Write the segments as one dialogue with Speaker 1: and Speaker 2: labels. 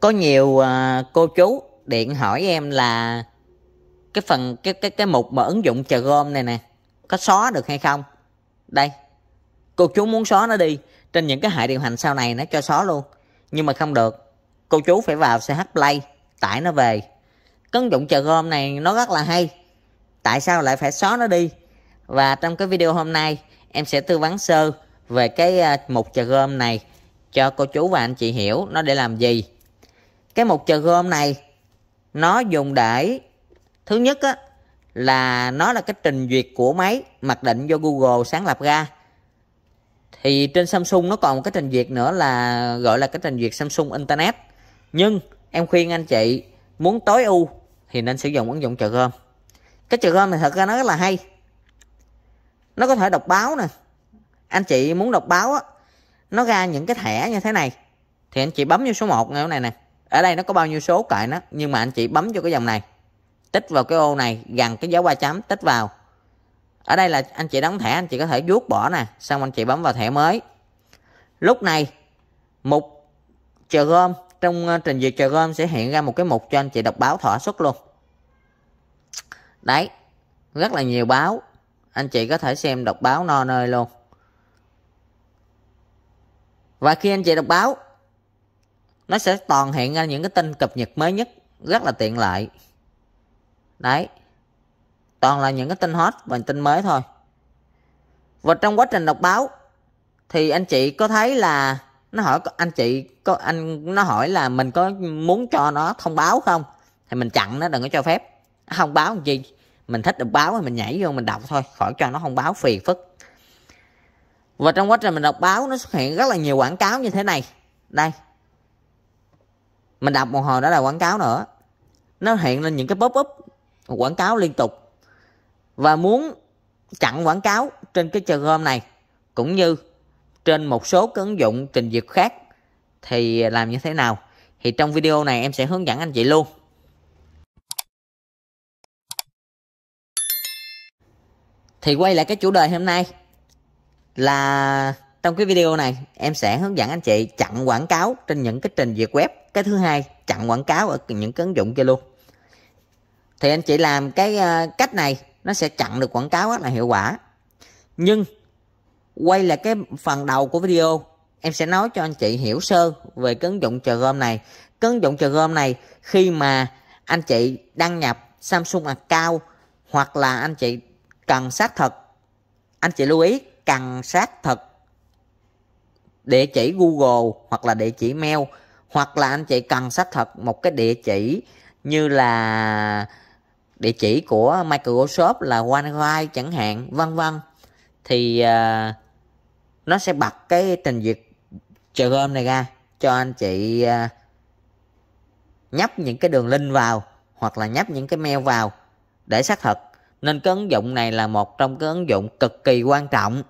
Speaker 1: có nhiều uh, cô chú điện hỏi em là cái phần cái cái cái mục mà ứng dụng chờ gom này nè có xóa được hay không? Đây cô chú muốn xóa nó đi trên những cái hệ điều hành sau này nó cho xóa luôn. Nhưng mà không được cô chú phải vào ch play tải nó về. Cái ứng dụng chờ gom này nó rất là hay tại sao lại phải xóa nó đi? Và trong cái video hôm nay em sẽ tư vấn sơ về cái à, mục chờ gom này cho cô chú và anh chị hiểu nó để làm gì cái mục chờ gom này, nó dùng để, thứ nhất á, là nó là cái trình duyệt của máy mặc định do Google sáng lập ra. Thì trên Samsung nó còn một cái trình duyệt nữa là, gọi là cái trình duyệt Samsung Internet. Nhưng em khuyên anh chị, muốn tối ưu thì nên sử dụng ứng dụng chờ gom. Cái chờ gom này thật ra nó rất là hay. Nó có thể đọc báo nè. Anh chị muốn đọc báo á, nó ra những cái thẻ như thế này. Thì anh chị bấm vô số 1 này này nè ở đây nó có bao nhiêu số cài nó, nhưng mà anh chị bấm cho cái dòng này. Tích vào cái ô này, gần cái dấu ba chấm, tích vào. Ở đây là anh chị đóng thẻ, anh chị có thể vuốt bỏ nè, xong anh chị bấm vào thẻ mới. Lúc này, mục chờ gom, trong ờ, trình duyệt chờ gom sẽ hiện ra một cái mục cho anh chị đọc báo thỏa xuất luôn. Đấy, rất là nhiều báo. Anh chị có thể xem đọc báo no nơi luôn. Và khi anh chị đọc báo nó sẽ toàn hiện ra những cái tin cập nhật mới nhất, rất là tiện lợi. Đấy. Toàn là những cái tin hot và tin mới thôi. Và trong quá trình đọc báo, thì anh chị có thấy là nó hỏi anh chị có, anh, nó hỏi là mình có muốn cho nó thông báo không? Thì mình chặn nó, đừng có cho phép. Không báo làm chi mình thích đọc báo thì mình nhảy vô mình đọc thôi, khỏi cho nó không báo phiền phức. Và trong quá trình mình đọc báo, nó xuất hiện rất là nhiều quảng cáo như thế này. Đây mình đọc một hồi đó là quảng cáo nữa. Nó hiện lên những cái pop up, quảng cáo liên tục. Và muốn chặn quảng cáo trên cái chờ gom này, cũng như trên một số cái ứng dụng trình duyệt khác, thì làm như thế nào? Thì trong video này em sẽ hướng dẫn anh chị luôn. Thì quay lại cái chủ đề hôm nay là trong cái video này, em sẽ hướng dẫn anh chị chặn quảng cáo trên những cái trình duyệt web. Cái thứ hai, chặn quảng cáo ở những cái ứng dụng kia luôn. Thì anh chị làm cái ờ, cách này, nó sẽ chặn được quảng cáo rất là hiệu quả. Nhưng, quay lại cái phần đầu của video, em sẽ nói cho anh chị hiểu sơ về cái ứng dụng chờ gom này. Cái ứng dụng chờ gom này, khi mà anh chị đăng nhập Samsung account hoặc là anh chị cần xác thực, anh chị lưu ý, cần xác thực địa chỉ Google hoặc là địa chỉ mail hoặc là anh chị cần xác thực một cái địa chỉ như là địa chỉ của Microsoft là OneDrive chẳng hạn vân vân thì uh, nó sẽ bật cái trình duyệt chờ gom này ra cho anh chị uh, nhấp những cái đường link vào hoặc là nhấp những cái mail vào để xác thực. Nên cái ứng dụng này là một trong cái ứng dụng cực kỳ quan trọng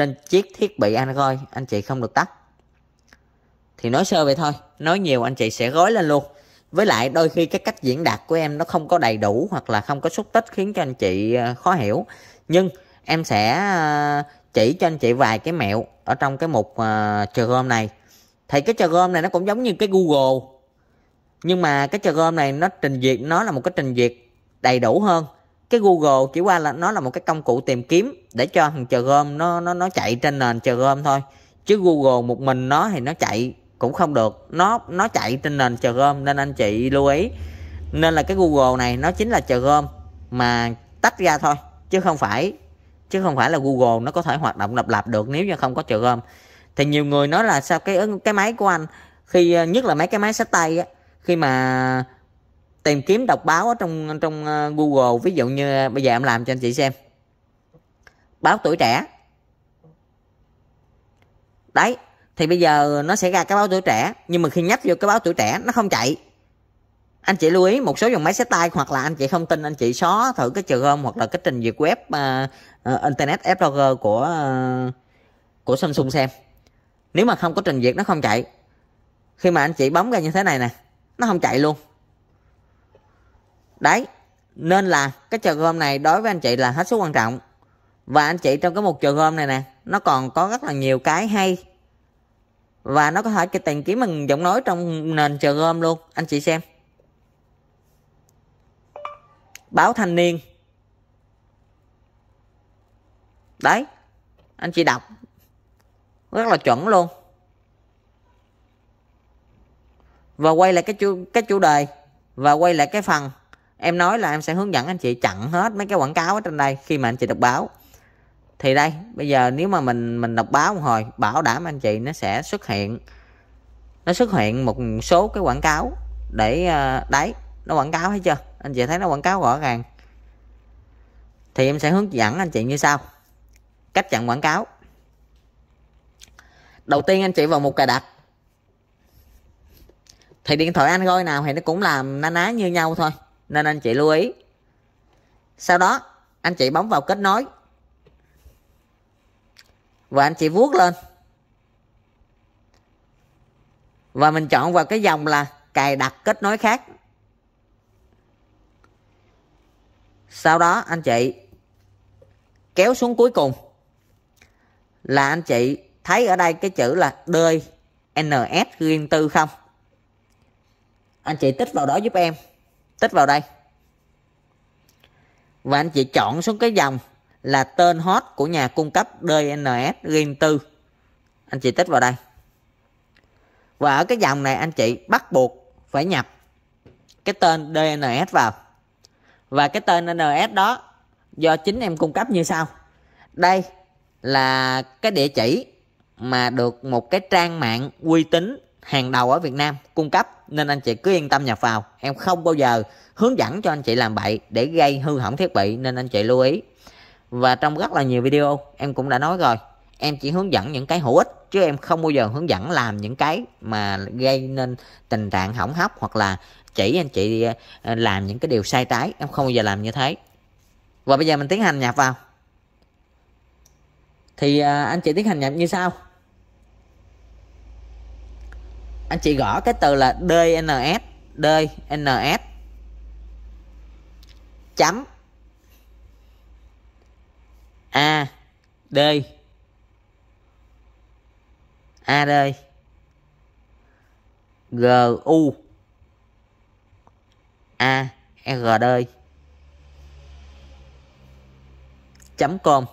Speaker 1: trên chiếc thiết bị Android anh chị không được tắt. Thì nói sơ vậy thôi nói nhiều anh chị sẽ gói lên luôn. Với lại đôi khi cái cách diễn đạt của em nó không có đầy đủ hoặc là không có xúc tích khiến cho anh chị ờ, khó hiểu. Nhưng em sẽ ờ, chỉ cho anh chị vài cái mẹo ở trong cái mục uh, chờ gom này. Thì cái chờ gom này nó cũng giống như cái Google nhưng mà cái chờ gom này nó trình duyệt nó là một cái trình duyệt đầy đủ hơn cái Google chỉ qua là nó là một cái công cụ tìm kiếm để cho thằng chờ gom nó nó nó chạy trên nền chờ gom thôi. Chứ Google một mình nó thì nó chạy cũng không được. Nó nó chạy trên nền chờ gom nên anh chị lưu ý. Nên là cái Google này nó chính là chờ gom mà tách ra thôi, chứ không phải, chứ không phải là Google nó có thể hoạt động độc lập được nếu như không có chờ gom. Thì nhiều người nói là sao cái cái máy của anh, khi, nhất là mấy cái máy sách tay á, khi mà tìm kiếm đọc báo ở trong trong ờ, Google. Ví dụ như ờ, bây giờ em làm cho anh chị xem. Báo tuổi trẻ. Đấy thì bây giờ nó sẽ ra cái báo tuổi trẻ nhưng mà khi nhấp vô cái báo tuổi trẻ nó không chạy. Anh chị lưu ý một số dòng máy sách tay hoặc là anh chị không tin anh chị xóa thử cái trường hôm hoặc là cái trình duyệt web uh, uh, internet explorer của uh, của Samsung xem. Nếu mà không có trình duyệt nó không chạy. Khi mà anh chị bấm ra như thế này nè nó không chạy luôn đấy, nên là cái chờ gom này đối với anh chị là hết sức quan trọng. Và anh chị trong cái một chờ gom này nè, nó còn có rất là nhiều cái hay. Và nó có thể tìm kiếm bằng giọng nói trong nền chờ gom luôn. Anh chị xem. Báo thanh niên. Đấy, anh chị đọc. Rất là chuẩn luôn. Và quay lại cái chủ cái chủ đề. Và quay lại cái phần em nói là em sẽ hướng dẫn anh chị chặn hết mấy cái quảng cáo ở trên đây khi mà anh chị đọc báo. Thì đây, bây giờ nếu mà mình mình đọc báo một hồi, bảo đảm anh chị nó sẽ xuất hiện, nó xuất hiện một số cái quảng cáo để ờ, đấy, nó quảng cáo thấy chưa? Anh chị thấy nó quảng cáo rõ ràng. Thì em sẽ hướng dẫn anh chị như sau. Cách chặn quảng cáo. Đầu tiên anh chị vào một cài đặt. Thì điện thoại Android nào thì nó cũng làm na ná như nhau thôi nên anh chị lưu ý. Sau đó, anh chị bấm vào kết nối. Và anh chị vuốt lên. Và mình chọn vào cái dòng là cài đặt kết nối khác. Sau đó, anh chị kéo xuống cuối cùng là anh chị thấy ở đây cái chữ là đơi ns riêng tư không? Anh chị tích vào đó giúp em tích vào đây. Và anh chị chọn xuống cái dòng là tên hot của nhà cung cấp DNS riêng tư. Anh chị tích vào đây. Và ở cái dòng này anh chị bắt buộc phải nhập cái tên DNS vào. Và cái tên DNS đó do chính em cung cấp như sau. Đây là cái địa chỉ mà được một cái trang mạng uy tín hàng đầu ở Việt Nam cung cấp, nên anh chị cứ yên tâm nhập vào. Em không bao giờ hướng dẫn cho anh chị làm bậy để gây hư hỏng thiết bị, nên anh chị lưu ý. Và trong rất là nhiều video, em cũng đã nói rồi, em chỉ hướng dẫn những cái hữu ích, chứ em không bao giờ hướng dẫn làm những cái mà gây nên tình trạng hỏng hóc hoặc là chỉ anh chị ờ, làm những cái điều sai trái. Em không bao giờ làm như thế. Và bây giờ mình tiến hành nhập vào. Thì ờ, anh chị tiến hành nhập như sau anh chị gõ cái từ là DNS DNS chấm. A D A D G, U. A e, R D chấm com.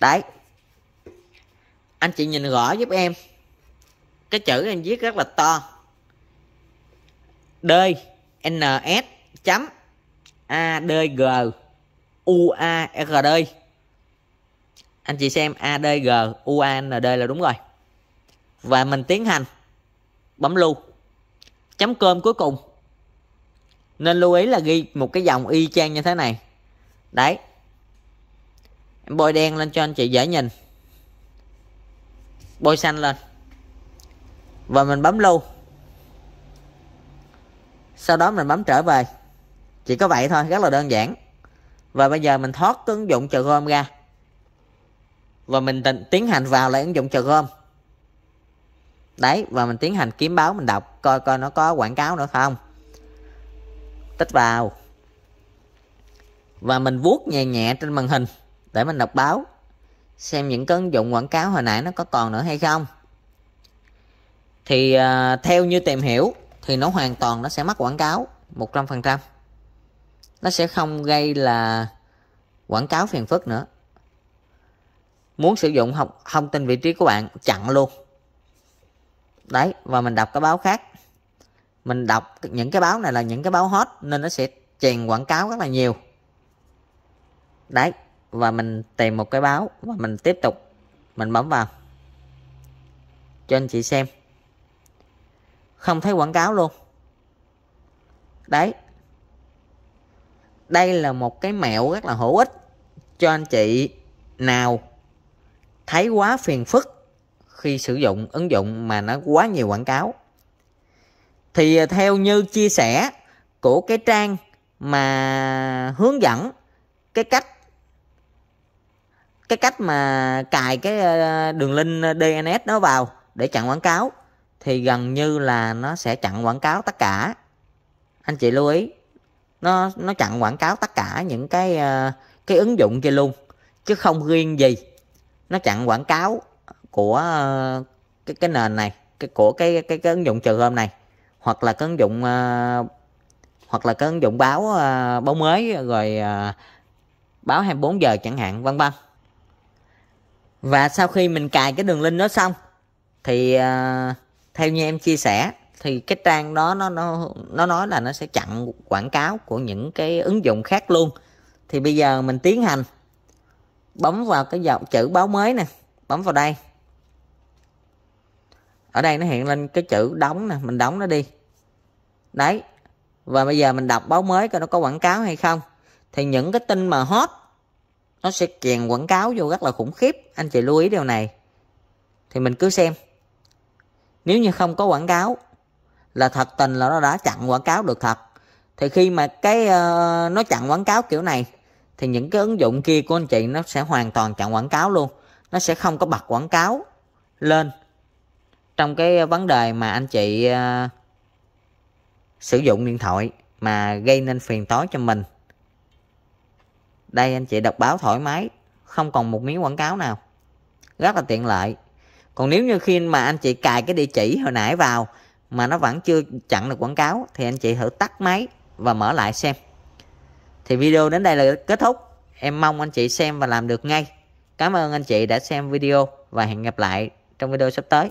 Speaker 1: Đấy anh chị nhìn rõ giúp em. Cái chữ em viết rất là to. D, N, S, chấm, A, D, G, U, A, R, D. Anh chị xem A, D, G, U, A, N, D là đúng rồi. Và mình tiến hành. Bấm lưu. Chấm cơm cuối cùng. Nên lưu ý là ghi một cái dòng y chang như thế này. Đấy. Em bôi đen lên cho anh chị dễ nhìn bôi xanh lên. Và mình bấm lưu sau đó mình bấm trở về. Chỉ có vậy thôi, rất là đơn giản. Và bây giờ mình thoát cái ứng dụng chờ gom ra. Và mình tiến hành vào lại ứng dụng chờ gom. Đấy, và mình tiến hành kiếm báo, mình đọc, coi coi nó có quảng cáo nữa không. Tích vào. Và mình vuốt nhẹ nhẹ trên màn hình để mình đọc báo xem những cái ứng dụng quảng cáo hồi nãy nó có còn nữa hay không. Thì uh, theo như tìm hiểu thì nó hoàn toàn nó sẽ mắc quảng cáo 100% nó sẽ không gây là quảng cáo phiền phức nữa. Muốn sử dụng học thông tin vị trí của bạn chặn luôn. Đấy và mình đọc cái báo khác. Mình đọc những cái báo này là những cái báo hot nên nó sẽ chèn quảng cáo rất là nhiều. Đấy và mình tìm một cái báo và mình tiếp tục, mình bấm vào. Cho anh chị xem. Không thấy quảng cáo luôn. Đấy. Đây là một cái mẹo rất là hữu ích cho anh chị nào thấy quá phiền phức khi sử dụng ứng dụng mà nó quá nhiều quảng cáo. Thì theo như chia sẻ của cái trang mà hướng dẫn cái cách cái cách mà cài cái ờ, đường link ờ, DNS nó vào để chặn quảng cáo thì gần như là nó sẽ chặn quảng cáo tất cả. Anh chị lưu ý nó nó chặn quảng cáo tất cả những cái ờ, cái ứng dụng kia luôn chứ không riêng gì. Nó chặn quảng cáo của cái cái nền này cái của cái cái cái ứng dụng trừ hôm này hoặc là cái ứng dụng uh, hoặc là cái ứng dụng báo uh, báo mới rồi uh, báo 24 giờ chẳng hạn vân vân và sau khi mình cài cái đường link đó xong thì uh, theo như em chia sẻ thì cái trang đó nó nó nó nói là nó sẽ chặn quảng cáo của những cái ứng dụng khác luôn. Thì bây giờ mình tiến hành bấm vào cái dòng chữ báo mới nè bấm vào đây. Ở đây nó hiện lên cái chữ đóng nè mình đóng nó đi. Đấy và bây giờ mình đọc báo mới coi nó có quảng cáo hay không. Thì những cái tin mà hot nó sẽ chèn quảng cáo vô rất là khủng khiếp. Anh chị lưu ý điều này. Thì mình cứ xem. Nếu như không có quảng cáo là thật tình là nó đã chặn quảng cáo được thật. Thì khi mà cái uh, nó chặn quảng cáo kiểu này thì những cái ứng dụng kia của anh chị nó sẽ hoàn toàn chặn quảng cáo luôn. Nó sẽ không có bật quảng cáo lên trong cái vấn đề mà anh chị uh, sử dụng điện thoại mà gây nên phiền toái cho mình đây anh chị đọc báo thoải mái, không còn một miếng quảng cáo nào. Rất là tiện lợi. Còn nếu như khi mà anh chị cài cái địa chỉ hồi nãy vào mà nó vẫn chưa chặn được quảng cáo thì anh chị thử tắt máy và mở lại xem. Thì video đến đây là kết thúc. Em mong anh chị xem và làm được ngay. Cảm ơn anh chị đã xem video và hẹn gặp lại trong video sắp tới.